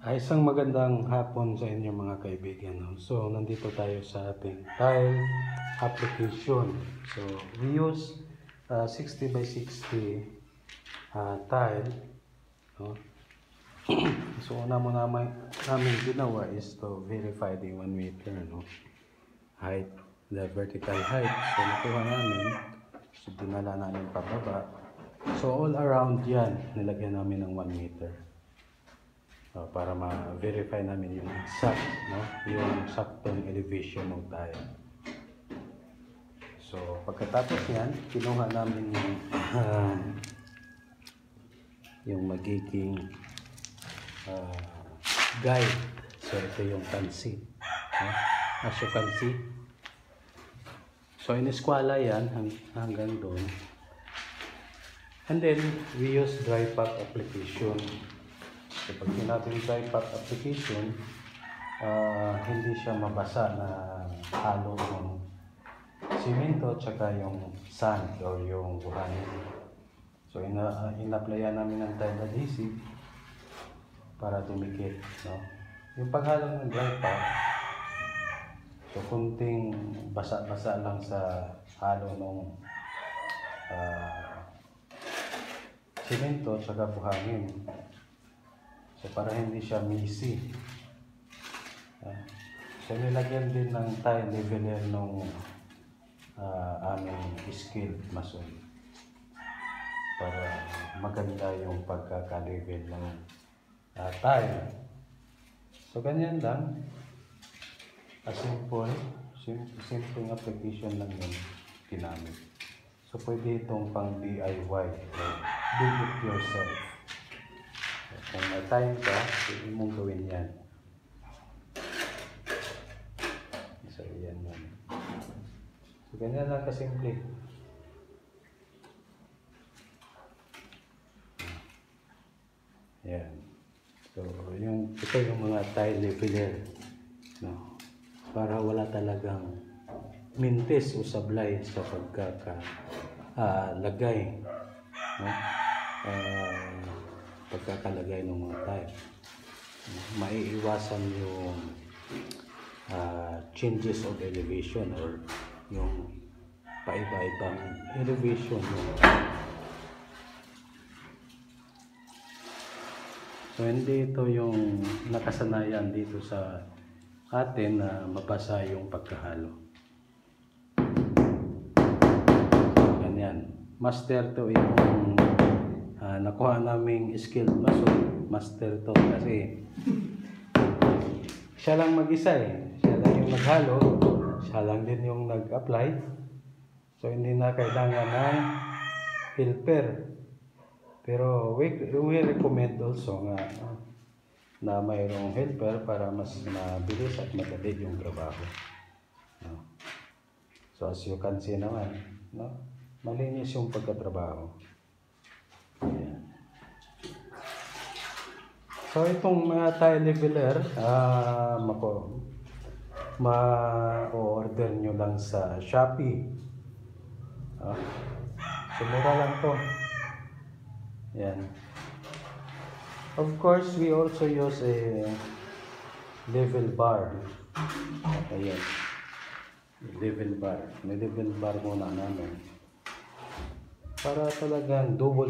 Ay, isang magandang hapon sa inyo mga kaibigan. No? So, nandito tayo sa ating tile application. So, we use uh, 60 by 60 uh, tile. No? so, una mo naman namin ginawa is to verify the 1 meter no? height, the vertical height. So, nakuha namin. So, dinala namin pababa. So, all around yan, nilagyan namin ng 1 meter. Uh, para ma-verify namin yung exact, no? yung saktong elevation ng tile. So, pagkatapos yan, kinuha namin yung, uh, yung magiging uh, guide. So, ito yung pansi. No? As you can see. So, iniskwala yan hang, hanggang doon. And then, we use dry pack application. So, pag natin pack application, ah, hindi siya mabasa na halo ng simento tsaka yung sand or yung buhangin. So, ina in-applyan namin ng tile adhesive para dumikit. No? Yung paghalo ng dry pack, so kunting basa-basa lang sa halo ng ah, simento tsaka buhangin. So para hindi siya messy. Ah, so nilagyan din ng tile leveler nung ah, aming skilled mason para maganda yung pagkaka-level ng ah, tile. So ganyan lang. A simple, sim simple application lang yun ginamit. So pwede itong pang DIY do it yourself. Kung may time ka, pwede mong gawin yan. So, yan yan. So, ganyan lang kasimple. Yan. So, yung, ito yung mga tile leveler. No? Para wala talagang mintis o sablay sa pagkaka ah, lagay. No? Ah, pagkakalagay ng mga tile. Maiiwasan yung ah, changes of elevation or yung paiba-ibang elevation ng So hindi ito yung nakasanayan dito sa atin na mabasa yung pagkahalo. Ganyan. Master to yung ah, nakuha naming skilled mason. Master to kasi siya lang mag-isa eh. Siya lang yung naghalo. Siya lang din yung nag-apply. So hindi na kailangan ng helper. Pero we, we recommend also nga na mayroong helper para mas mabilis at madali yung trabaho. No? So as you can see naman, no? malinis yung pagkatrabaho. Ayan. So itong mga tile leveler, ah, mako, ma-order nyo lang sa Shopee. Ah, so lang to. Yan. Of course, we also use a level bar. Ayan. Level bar. May level bar muna namin. Para talagang double